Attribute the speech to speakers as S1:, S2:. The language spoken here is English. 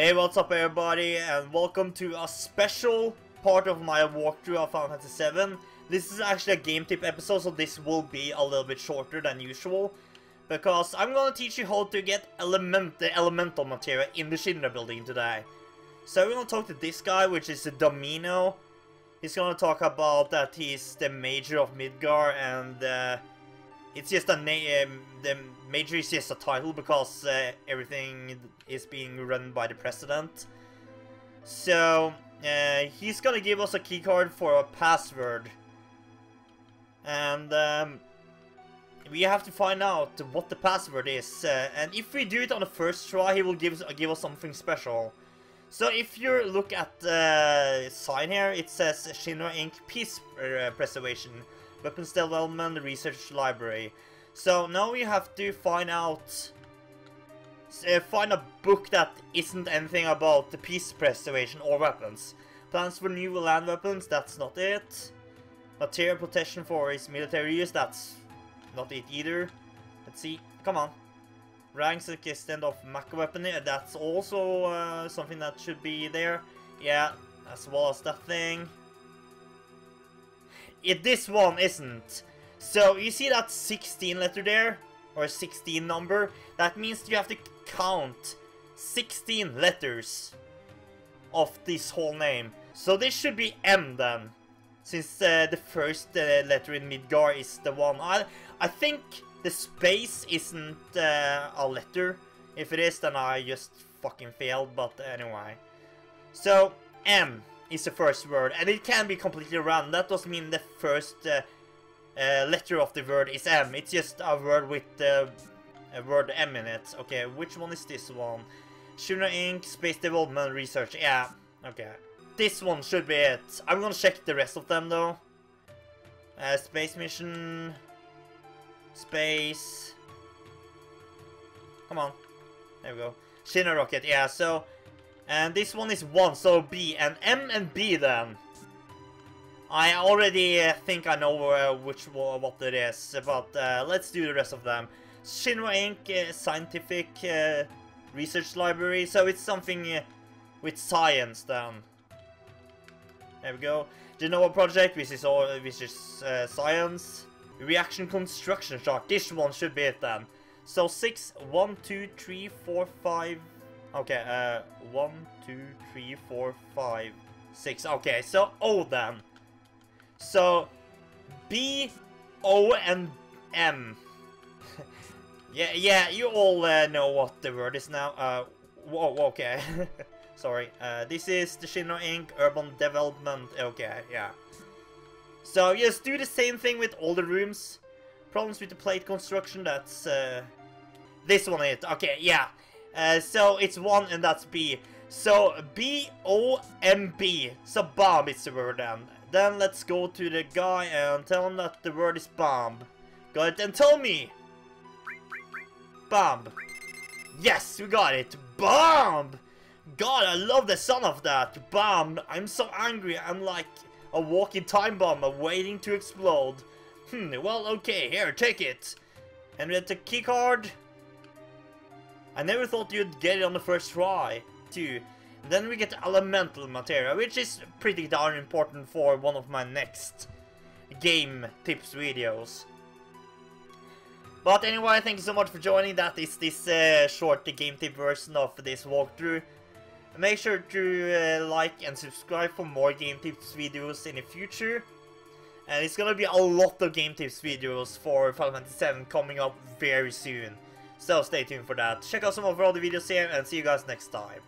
S1: Hey, what's up everybody, and welcome to a special part of my walkthrough of Final Fantasy VII. This is actually a game tip episode, so this will be a little bit shorter than usual. Because I'm gonna teach you how to get element the elemental materia in the Shinra building today. So we're gonna talk to this guy, which is Domino. He's gonna talk about that he's the Major of Midgar, and uh, it's just a name. Um, the Major is just a title because uh, everything is being run by the President. So uh, he's gonna give us a keycard for a password, and um, we have to find out what the password is. Uh, and if we do it on the first try, he will give us, give us something special. So if you look at the sign here, it says Shinra Inc. Peace uh, Preservation, Weapons Development Research Library. So now we have to find out, uh, find a book that isn't anything about the peace preservation or weapons. Plans for new land weapons, that's not it. Material protection for his military use, that's not it either. Let's see, come on ranks and extent of mech weapon, that's also uh, something that should be there. Yeah, as well as that thing. It, this one isn't. So you see that 16 letter there? Or 16 number? That means you have to count 16 letters of this whole name. So this should be M then. Since uh, the first uh, letter in Midgar is the one. I, I think the space isn't uh, a letter. If it is, then I just fucking failed, but anyway. So, M is the first word, and it can be completely random. That doesn't mean the first uh, uh, letter of the word is M. It's just a word with the word M in it. Okay, which one is this one? Shinra Inc. Space Development Research. Yeah, okay. This one should be it. I'm gonna check the rest of them though. Uh, space Mission... Space. Come on. There we go. Shinra Rocket, yeah, so... And this one is 1, so B. And M and B then. I already uh, think I know uh, which what it is, but uh, let's do the rest of them. Shinra Inc. Uh, scientific uh, Research Library, so it's something uh, with science then. There we go. Jenova Project, which is all, which is science. Reaction construction chart. This one should be it then. So six, one, two, three, four, five. Okay, uh, one, two, three, four, five, six. Okay, so O then. So B, O, and M. yeah, yeah, you all uh, know what the word is now. Uh, whoa, okay. Sorry. Uh, this is the Shinra Inc. Urban Development. Okay, yeah. So just do the same thing with all the rooms. Problems with the plate construction, that's uh, this one it. Okay, yeah. Uh, so it's one and that's B. So B-O-M-B. So bomb is the word then. Then let's go to the guy and tell him that the word is bomb. Go ahead and tell me. Bomb. Yes, we got it. Bomb! God, I love the sound of that. Bomb. I'm so angry. I'm like a walking time bomb waiting to explode. Hmm, well, okay, here, take it. And with the keycard... I never thought you'd get it on the first try, too. Then we get elemental materia, which is pretty darn important for one of my next game tips videos. But anyway, thank you so much for joining. That is this uh, short game tip version of this walkthrough. Make sure to uh, like and subscribe for more game tips videos in the future. And it's gonna be a lot of game tips videos for Final Fantasy VII coming up very soon. So stay tuned for that. Check out some of our other videos here and see you guys next time.